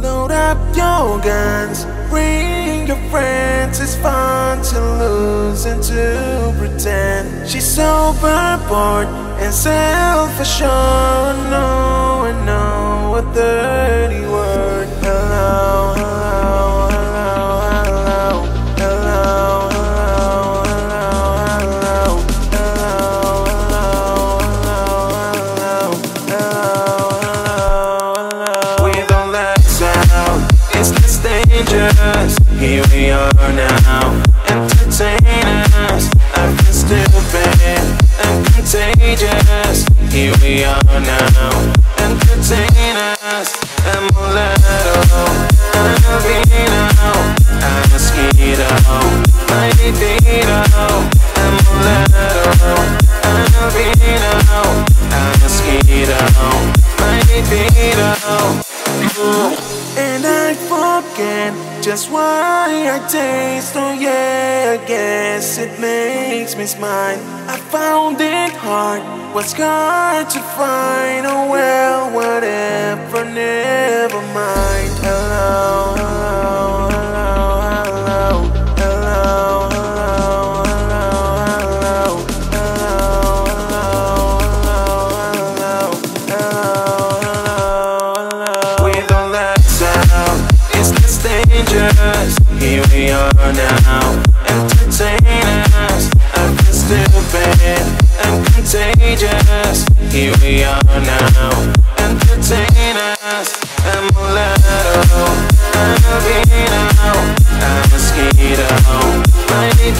Load up your guns, bring your friends. It's fun to lose and to pretend. She's so overboard and self-assured. No, I know a dirty out, it's dangerous. Here we are now, entertain us. I've been stupid and contagious. Here we are now, entertain us. I'm a vino, I'm a mosquito, my libido. I'm a I'm a vino, I'm a mosquito, my libido. Forget just why I taste. Oh yeah, I guess it makes me smile. I found it hard, was hard to find. Oh well, whatever, never mind. strangers, here we are now. Entertain us, I'm stupid and contagious. Here we are now. Entertain us, I'm a little, I'm a vino, I'm a mosquito. Mighty